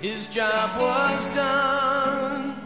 His job was done.